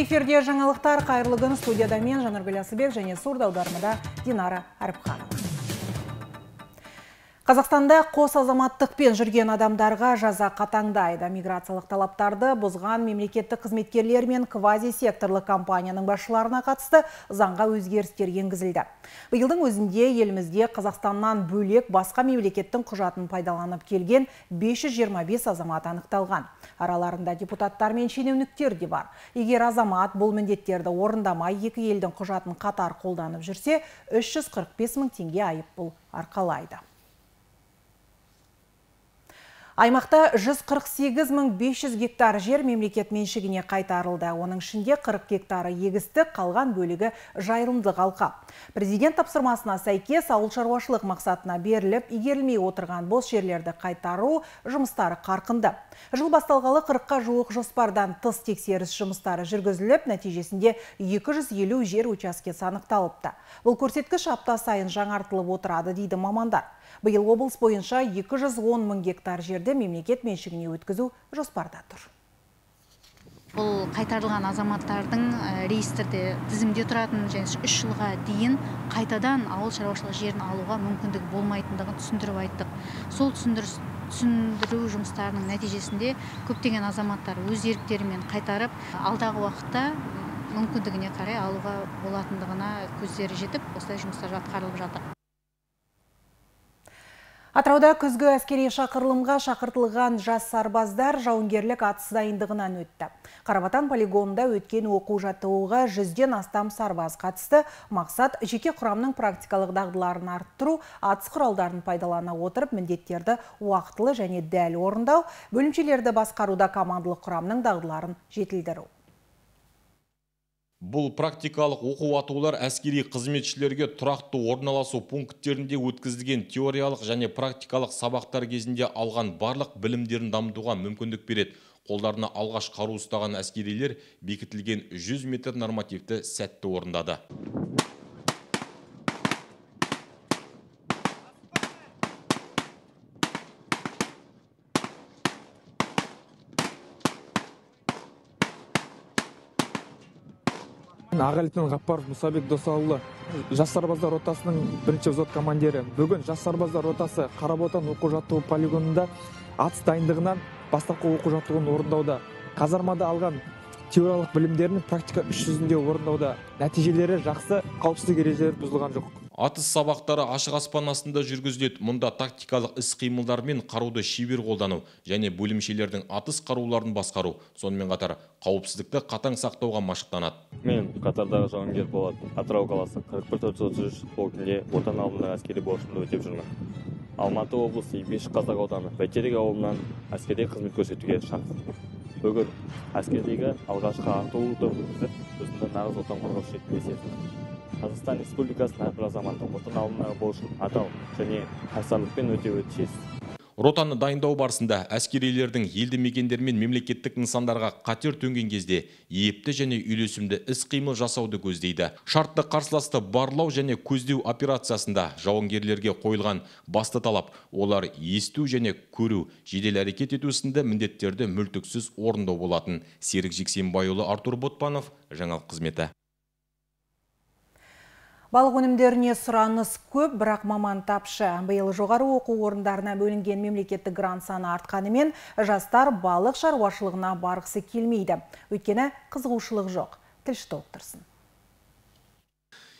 эфирде жаңалықтар қайырлы күн. Студияда мен жанаргүл асылбек және сурд аудармада динара әріпханова. Қазақстанда қос азаматтықпен жүрген адамдарға жаза қатаңдайды. Миграциялық талаптарды бұзған мемлекеттік қызметкерлер мен квази-секторлық компанияның басшыларына қатысты заңға өзгерістер енгізілді. Биылдың өзінде елімізде Қазақстаннан бөлек басқа мемлекеттің құжатын пайдаланып келген 525 азамат анықталған. Араларында депутаттар мен шенеуніктер де бар. Егер азамат бұл міндеттерді орындамай екі елдің құжатын қатар қолданып жүрсе, 345 мың теңге айыппұл арқалайды. Аймақта 148 500 гектар жер мемлекет меншігіне қайтарылды. Оның ішінде 40 гектары егісті, қалған бөлігі жайылымдық алқап. Президент тапсырмасына сәйкес ауыл шаруашылық мақсатына беріліп, игерілмей отырған бос жерлерді қайтару жұмыстары қарқынды. Жыл басталғалы 40-қа жуық жоспардан тыс тексеріс жұмыстары жүргізіліп, нәтижесінде 250 жер учаскесі анықталыпты. Бұл көрсеткіш апта сайын жаңартылып отырады дейді мамандар. Биыл облыс бойынша 210 мың гектар жерді мемлекет меншігіне өткізу жоспарда тұр. Бұл қайтарылған азаматтардың реестрде тізімде тұратын және үш жылға дейін қайтадан ауыл шаруашылық жерін алуға мүмкіндік болмайтындығын түсіндіріп айттық. Сол түсіндіру жұмыстарының нәтижесінде көптеген азаматтар өз еріктерімен қайтарып алдағы уақытта мүмкіндігіне қарай алуға болатындығына көздері жетіп осылай жұмыстар атқарылып жатыр Атырауда күзгі әскери шақырылымға шақыртылған жас сарбаздар жауынгерлік атыс дайындығынан өтті. Қарабатан полигонында өткен оқу жаттығуға жүзден астам сарбаз қатысты. Мақсат жеке құрамның практикалық дағдыларын арттыру, атыс құралдарын пайдалана отырып міндеттерді уақытылы және дәл орындау, бөлімшелерді басқаруда командалық құрамның дағдыларын жетілдіру. Бұл практикалық оқу атулар әскери қызметшілерге тұрақты орналасу пункттерінде өткізілген теориялық және практикалық сабақтар кезінде алған барлық білімдерін дамытуға мүмкіндік береді. Қолдарына алғаш қару ұстаған әскерилер бекітілген 100 метр нормативті сәтті орындады. Аға лейтенант ғаппаров мұсабек досалұлы жас сарбаздар ротасының бірінші взвод командирі. Бүгін жас сарбаздар ротасы қаработан оқу жаттығу полигонында атыс дайындығынан бастапқы оқу жаттығуын орындауда. Казармада алған теориялық білімдерін практика іс жүзінде орындауда. Нәтижелері жақсы қауіпсіздік ережелері бұзылған жоқ. Атыс сабақтары ашық аспан астында жүргізіледі. Мұнда тактикалық іс қимылдар мен қаруды шебер қолдану және бөлімшелердің атыс қаруларын басқару сонымен қатар қауіпсіздікті қатаң сақтауға машықтанады. Мен қатардағы жауынгер болат атырау қаласы қырық бір төрт полкінде отан алдындағы әскери борышымды өтеп жүрмін. Алматы облысы қазақ ауданы бәйтерек ауылынан әскери қызмет көрсетуге шақырдым. Бүгін әскердегі алғашқы атуды өткізіп өзімді нағыз отан қорғаушы сезіндім қазақстан республикасының әрбір азаматы отан алдындағы борышын адал және қайсарлықпен өтеуі тиіс. Ротаны дайындау барысында әскерилердің елді мекендер мен мемлекеттік нысандарға қатер төнген кезде епті және үйлесімді іс-қимыл жасауды көздейді. Шартты қарсыласты барлау және көздеу операциясында жауынгерлерге қойылған басты талап олар есту және көру жедел әрекет ету сынды міндеттерді мүлтіксіз орындау болатын. Серік жексенбайұлы артур ботпанов жаңалық қызметі. Балық өнімдеріне сұраныс көп, бірақ маман тапшы. Биыл жоғары оқу орындарына бөлінген мемлекеттік грант саны артқанымен жастар балық шаруашылығына барғысы келмейді. Өйткені қызығушылық жоқ. Тілші толықтырсын.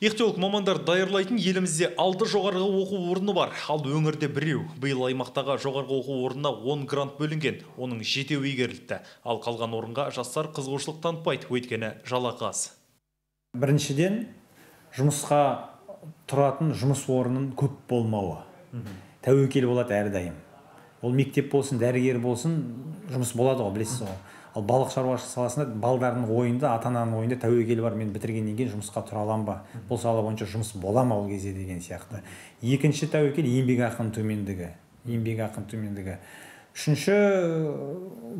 Ихтиолог мамандар даярлайтын елімізде алты жоғарғы оқу орны бар, ал өңірде біреу. Биыл аймақтағы жоғарғы оқу орнына 10 грант бөлінген, оның жетеуі игерілді. Ал қалған орынға жастар қызығушылық танытпайды, өйткені жалақы аз. Біріншіден, жұмысқа тұратын жұмыс орнының көп болмауы. Тәуекел болады әрдайым. Ол мектеп болсын дәрігер болсын жұмыс болады ғой білесіз ғой. Ал балық шаруашылық саласында балдардың ойында ата ананың ойында тәуекел бар. Мен бітіргеннен кейін жұмысқа тұра аламын ба? Бұл сала бойынша жұмыс бола ма ол кезде деген сияқты. Екінші тәуекел еңбекақының төмендігі. Еңбекақының төмендігі. Үшінші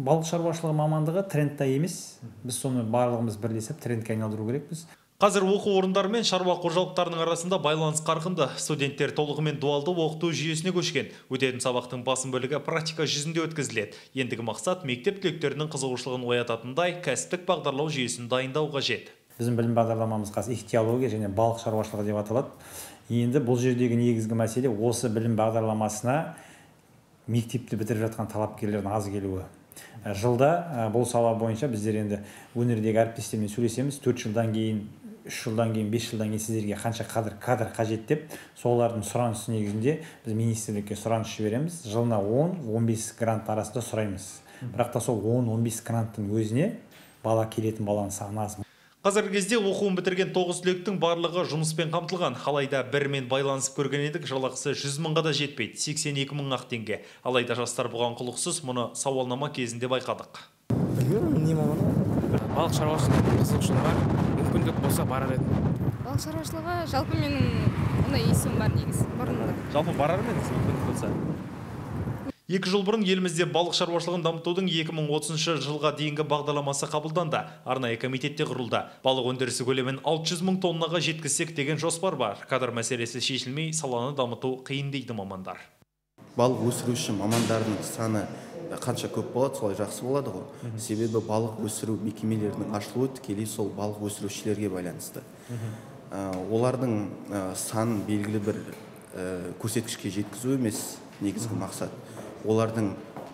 балық шаруашылығы мамандығы трендта емес. Біз соны барлығымыз бірлесіп трендке айналдыру керекпіз. Қазір оқу орындары мен шаруа қожалықтарының арасында байланыс қарқынды. Студенттер толығымен дуалды оқыту жүйесіне көшкен. Өтетін сабақтың басым бөлігі практика жүзінде өткізіледі. Ендігі мақсат мектеп түлектерінің қызығушылығын оятатындай кәсіптік бағдарлау жүйесін дайындау қажет. біздің білім бағдарламамыз қазір ихтиология және балық шаруашылығы деп аталады енді бұл жердегі негізгі мәселе осы білім бағдарламасына мектепті бітіріп жатқан талапкерлердің аз келуі жылда бұл сала бойынша біздер енді өңірдегі әріптестермен сөйлесеміз төрт жылдан кейін үш жылдан кейін бес жылдан кейін сіздерге қанша кадр кадр қажет деп солардың сұранысы негізінде біз министрлікке сұраныс жібереміз жылына 10-15 грант арасында сұраймыз бірақ та сол 10-15 гранттың өзіне бала келетін баланың саны аз Қазіргі кезде оқуын бітірген тоғыз түлектің барлығы жұмыспен қамтылған. Алайда бірімен байланысып көрген едік, жалақысы 100 мыңға да жетпейді, 82 мың ақ теңге. Алайда жастар бұған құлықсыз, мұны сауалнама кезінде байқадық. білмеймін не маманы балық шаруашылығына қызығушылығы бар мүмкіндік болса барар едім балық шаруашылығы жалпы менің ондай есім бар негізі бұрында Жалпы барар ма едіңіз мүмкіндік болса? Екі жыл бұрын елімізде балық шаруашылығын дамытудың 2030 жылға дейінгі бағдарламасы қабылданды. Арнайы комитетте құрылды. Балық өндірісі көлемін 600 мың тоннаға жеткізсек деген жоспар бар. Кадр мәселесі шешілмей, саланы дамыту қиын дейді мамандар. балық өсіруші мамандардың саны қанша көп болады солай жақсы болады ғой. Себебі балық өсіру мекемелерінің ашылуы тікелей сол балық өсірушілерге байланысты. Ә, олардың ә, санын белгілі бір ә, көрсеткішке жеткізу емес негізгі мақсат. Олардың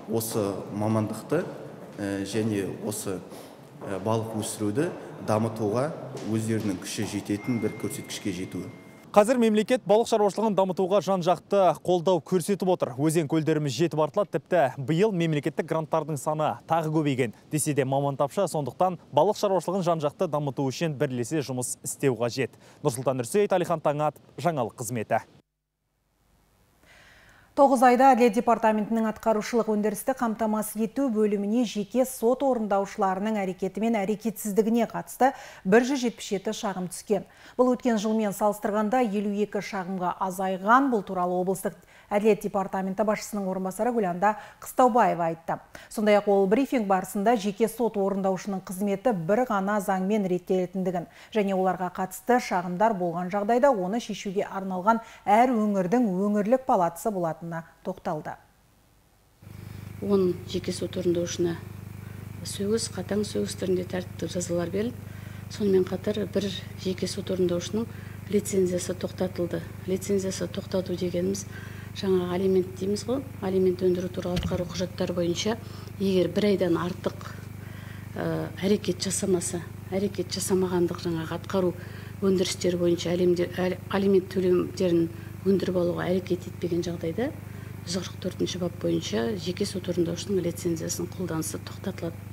осы мамандықты ә, және осы ә, балық өсіруді дамытуға өздерінің күші жететін бір көрсеткішке жетуі. Қазір мемлекет балық шаруашылығын дамытуға жан-жақты қолдау көрсетіп отыр. Өзен көлдеріміз жетіп артылады, тіпті биыл мемлекеттік гранттардың саны тағы көбейген. Десе де маман тапшы, сондықтан балық шаруашылығын жан-жақты дамыту үшін бірлесе жұмыс істеу қажет. Нұрсұлтан Нұрсейт, Алихан Таңат, жаңалық қызметі. Тоғыз айда Әділет департаментінің атқарушылық өндірісті қамтамасыз ету бөліміне жеке сот орындаушыларының әрекеті мен әрекетсіздігіне қатысты 177 шағым түскен. Бұл өткен жылмен салыстырғанда 52 шағымға азайған. Бұл туралы облыстық Әділет департаменті басшысының орынбасары Гүланда Қыстаубаева айтты. Сондай-ақ ол брифинг барысында жеке сот орындаушының қызметі бір ғана заңмен реттелетіндігін және оларға қатысты шағымдар болған жағдайда оны шешуге арналған әр өңірдің өңірлік палатасы болатынына тоқталды. он жеке сот орындаушысына сөгіс қатаң сөгіс түрінде тәртіптік жазалар берілді сонымен қатар бір жеке сот орындаушының лицензиясы тоқтатылды лицензиясы тоқтату дегеніміз жаңағы алимент дейміз ғой. Алимент өндіру туралы атқару құжаттары бойынша егер бір айдан артық ә, әрекет жасамаса әрекет жасамағандық жаңағы атқару өндірістері бойынша әлемде, әл- алимент төлемдерін өндіріп алуға әрекет етпеген жағдайда жүз қырық төртінші бап бойынша жеке сот орындаушының лицензиясының қолданысы тоқтатылады.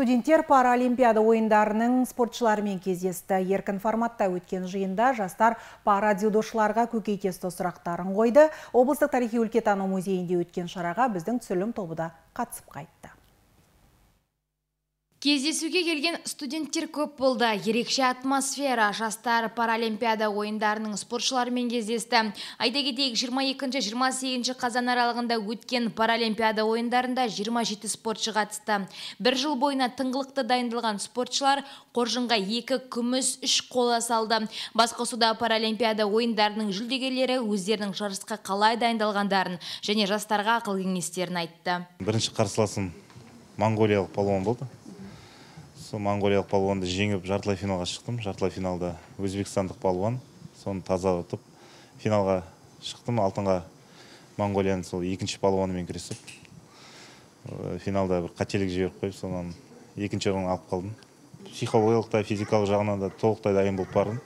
Студенттер паралимпиада ойындарының спортшыларымен кездесті. Еркін форматта өткен жиында жастар парадиодошыларға көкейтесті сұрақтарын қойды. Облыстық тарихи өлкетану музейінде өткен шараға біздің түсірілім тобы да қатысып қайтты. Кездесуге келген студенттер көп болды. Ерекше атмосфера жастар паралимпиада ойындарының спортшыларымен кездесті. Айта кетейік 22-28 қазан аралығында өткен паралимпиада ойындарында 27 спортшы қатысты. Бір жыл бойына тыңғылықты дайындалған спортшылар қоржынға екі күміс үш қола салды. Басқосуда паралимпиада ойындарының жүлдегерлері өздерінің жарысқа қалай дайындалғандарын және жастарға ақыл кеңестерін айтты. бірінші қарсыласым моңғолиялық палуан болды сол моңғолиялық палуанды жеңіп жартылай финалға шықтым. Жартылай финалда өзбекстандық палуан соны таза ұтып финалға шықтым. Алтынға моңғолияның сол екінші палуанымен күресіп э, финалда бір қателік жіберіп қойып сонан екінші орын алып қалдым. Психологиялық та физикалық жағынан да толықтай дайын болып бардым.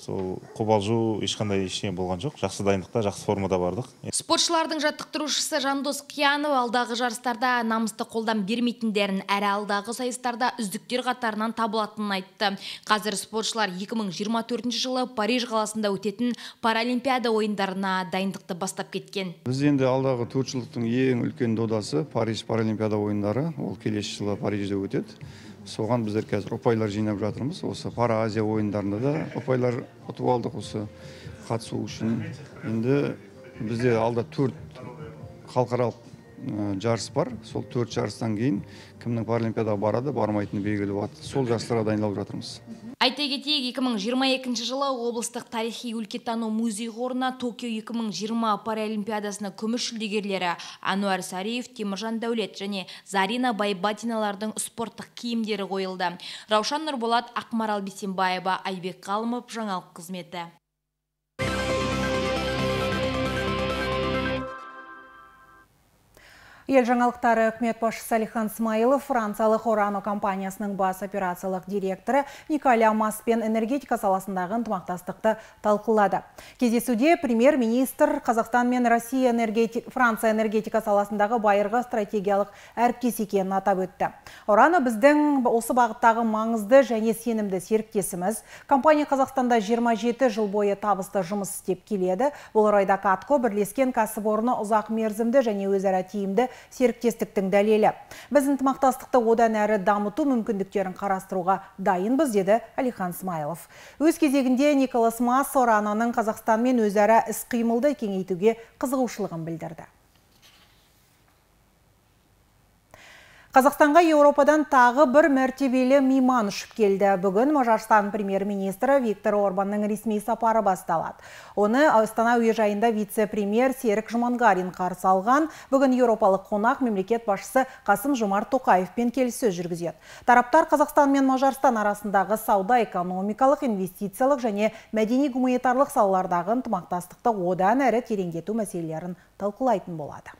Сол қобалжу ешқандай ештеңе болған жоқ жақсы дайындықта жақсы формада бардық Спортшылардың жаттықтырушысы Жандос Қиянов алдағы жарыстарда намысты қолдан бермейтіндерін әрі алдағы сайыстарда үздіктер қатарынан табылатынын айтты. Қазір спортшылар 2024 жылы Париж қаласында өтетін Паралимпиада ойындарына дайындықты бастап кеткен. біз енді алдағы төрт жылдықтың ең үлкен додасы париж паралимпиада ойындары ол келесі жылы парижде өтеді соған біздер қазір ұпайлар жинап жатырмыз. Осы пара азия ойындарында да ұпайлар ұтып алдық осы қатысу үшін. Енді бізде алда төрт халықаралық жарыс бар. Сол төрт жарыстан кейін кімнің паралимпиадаға барады бармайтыны белгілі болады. Сол жарыстарға дайындалып жатырмыз. Айта кетейік 2022 жылы облыстық тарихи өлкетану музей қорына токио 2020 паралимпиадасына күміс жүлдегерлері әнуар сариев теміржан дәулет және зарина байбатиналардың спорттық киімдері қойылды. Раушан нұрболат ақмарал бейсенбаева айбек қалымов жаңалық қызметі. Ел жаңалықтары үкімет басшысы Алихан Смайылов франциялық Орано компаниясының бас операциялық директоры Николя Маспен энергетика саласындағы ынтымақтастықты талқылады. Кездесуде премьер-министр Қазақстан мен Россия энергетик... Франция энергетика саласындағы байырғы стратегиялық әріптес екенін атап өтті. Орано біздің осы бағыттағы маңызды және сенімді серіктесіміз. Компания Қазақстанда 27 жыл бойы табысты жұмыс істеп келеді. Бұл орайда Катко бірлескен кәсіпорны ұзақ мерзімді және өзара тиімді серіктестіктің дәлелі. Біз ынтымақтастықты одан әрі дамыту мүмкіндіктерін қарастыруға дайынбыз деді Алихан Смайлов. Өз кезегінде Николас Мас Орананың Қазақстанмен өзара іс-қимылды кеңейтуге қызығушылығын білдірді. Қазақстанға Еуропадан тағы бір мәртебелі мейман ұшып келді. Бүгін Мажарстан премьер-министрі Виктор Орбанның ресми сапары басталады. Оны Астана әуежайында вице-премьер Серік Жұмангарин қарсы алған. Бүгін еуропалық қонақ мемлекет басшысы Қасым Жомарт Тоқаевпен келіссөз жүргізеді. Тараптар Қазақстан мен Мажарстан арасындағы сауда экономикалық, инвестициялық және мәдени-гуманитарлық салалардағы ынтымақтастықты одан әрі тереңдету мәселелерін талқылайтын болады.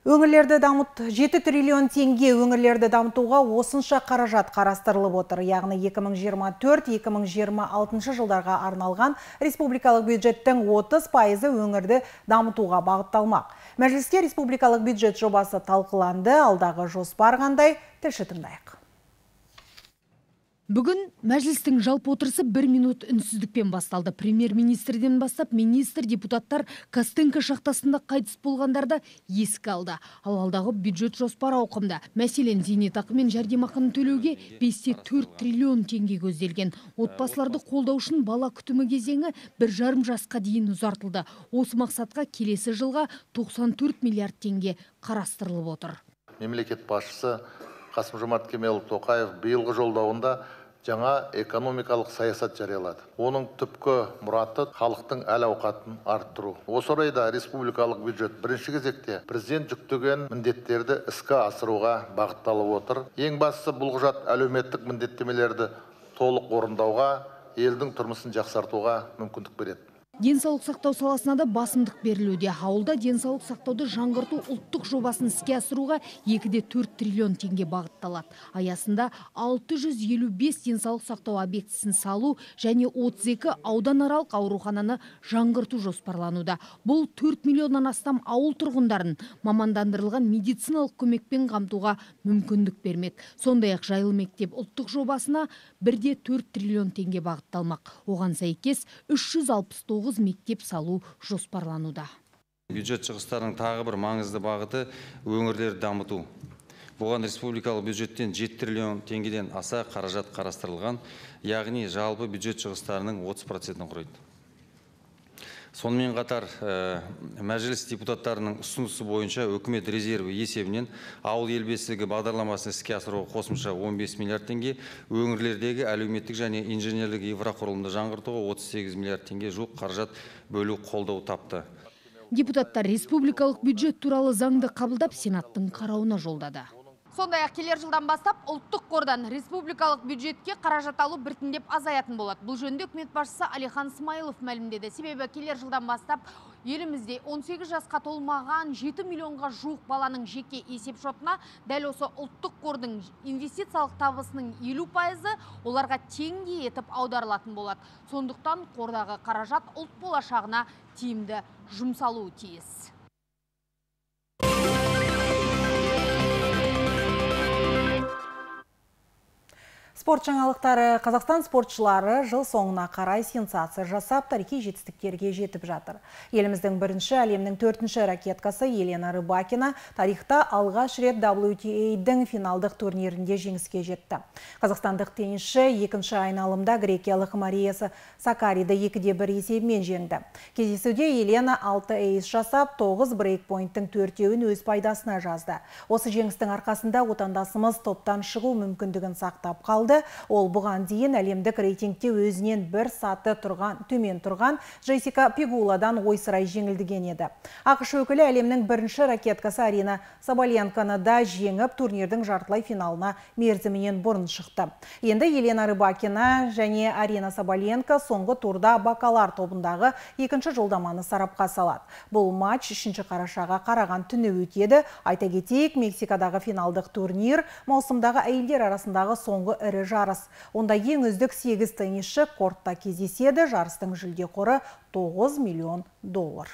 Өңірлерді дамыт 7 триллион теңге өңірлерді дамытуға осынша қаражат қарастырылып отыр. Яғни 2024-2026 жылдарға арналған республикалық бюджеттің 30 пайызы өңірді дамытуға бағытталмақ. Мәжілісте республикалық бюджет жобасы талқыланды, алдағы жоспар қандай тілші тыңдайық. Бүгін мәжілістің жалпы отырысы бір минут үнсіздікпен басталды. Премьер-министрден бастап министр депутаттар Костенко шахтасында қайтыс болғандарды еске алды. Ал алдағы бюджет жоспар ауқымда. Мәселен, зейнетақы мен жәрдемақыны төлеуге 5 4 триллион теңге көзделген. Отбасыларды қолдау үшін бала күтімі кезеңі бір жарым жасқа дейін ұзартылды. Осы мақсатқа келесі жылға 94 миллиард теңге қарастырылып отыр. Мемлекет басшысы Қасым Жомарт Кемелұлы Тоқаев биылғы жолдауында жаңа экономикалық саясат жариялады. Оның түпкі мұраты халықтың әл ауқатын арттыру. Осы орайда республикалық бюджет бірінші кезекте президент жүктеген міндеттерді іске асыруға бағытталып отыр. Ең бастысы бұл құжат әлеуметтік міндеттемелерді толық орындауға елдің тұрмысын жақсартуға мүмкіндік береді. Денсаулық сақтау саласына да басымдық берілуде. Ауылда денсаулық сақтауды жаңғырту ұлттық жобасын іске асыруға 2-де 4 триллион теңге бағытталады. Аясында 655 денсаулық сақтау объектісін салу және 32 ауданаралық аурухананы жаңғырту жоспарлануда. Бұл 4 миллионнан астам ауыл тұрғындарын мамандандырылған медициналық көмекпен қамтуға мүмкіндік бермек. Сондай ақ жайлы мектеп ұлттық жобасына 1-де 4 триллион теңге бағытталмақ. Оған сәйкес 369 мектеп салу жоспарлануда. Бюджет шығыстарының тағы бір маңызды бағыты өңірлерді дамыту. Бұған республикалық бюджеттен 7 триллион теңгеден аса қаражат қарастырылған яғни жалпы бюджет шығыстарының 30 процентін құрайды. Сонымен қатар ә, мәжіліс депутаттарының ұсынысы бойынша үкімет резерві есебінен ауыл ел бесігі бағдарламасын іске асыруға қосымша 15 миллиард теңге өңірлердегі әлеуметтік және инженерлік инфрақұрылымды жаңғыртуға 38 миллиард теңге жуық қаражат бөлу қолдау тапты. Депутаттар республикалық бюджет туралы заңды қабылдап сенаттың қарауына жолдады. Сондай ақ келер жылдан бастап ұлттық қордан республикалық бюджетке қаражат алу біртіндеп азаятын болады. Бұл жөнінде үкімет басшысы әлихан смайылов мәлімдеді. Себебі келер жылдан бастап елімізде 18 жасқа толмаған 7 миллионға жуық баланың жеке есеп шотына дәл осы ұлттық қордың инвестициялық табысының елу пайызы оларға теңдей етіп аударылатын болады. Сондықтан қордағы қаражат ұлт болашағына тиімді жұмсалуы тиіс. Спорт жаңалықтары Қазақстан спортшылары жыл соңына қарай сенсация жасап тарихи жетістіктерге жетіп жатыр. Еліміздің бірінші әлемнің төртінші ракеткасы Елена Рыбакина тарихта алғаш рет WTA-дің финалдық турнирінде жеңіске жетті. Қазақстандық теннисші екінші айналымда грекиялық Мариясы Сакариді 2-де 1 есебімен жеңді. Кездесуде Елена 6 эйс жасап, 9 брейкпойнттың төртеуін өз пайдасына жазды. Осы жеңістің арқасында отандасымыз топтан шығу мүмкіндігін сақтап қалды ол бұған дейін әлемдік рейтингте өзінен бір саты тұрған төмен тұрған Джессика Пигуладан ойсырай жеңілдіген еді. Ақш өкілі әлемнің бірінші ракеткасы Арина Сабаленканы да жеңіп турнирдің жартылай финалына мерзімінен бұрын шықты. Енді Елена Рыбакина және Арина Сабаленко соңғы турда бакалар тобындағы екінші жолдаманы сарапқа салады. Бұл матч 3 қарашаға қараған түні өтеді. Айта кетейік, Мексикадағы финалдық турнир маусымдағы әйелдер арасындағы соңғы ірі жарыс. Онда ең үздік 8 теннисші кортта кездеседі. Жарыстың жүлде қоры 9 миллион доллар.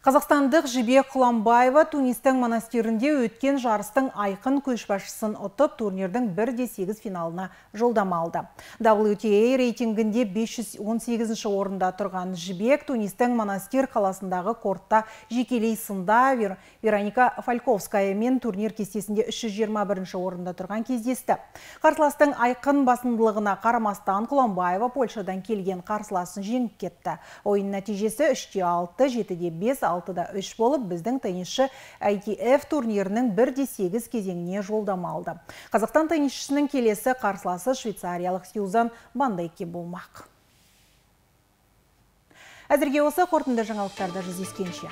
Қазақстандық Жібек Құламбаева Тунистің монастирінде өткен жарыстың айқын көшбасшысын ұтып, турнирдің 1-8 финалына жолдама алды. WTA рейтингінде 518 орында тұрған Жібек Тунистің монастир қаласындағы кортта жекелей сында Вероника Фальковская мен турнир кестесінде 321 орында тұрған кездесті. Қарсыластың айқын басындылығына қарамастан Құламбаева Польшадан келген қарсыласын жеңіп кетті. Ойын нәтижесі 3-6, 7-5, 6-да 3 болып, біздің теннисші ITF турнирінің 1-8 кезеңіне жолдама алды. Қазақстан теннисшісінің келесі қарсыласы швейцариялық Сьюзан Бандайке болмақ. Әзірге осы қорытынды жаңалықтарда жүздескенше.